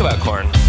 like about corn?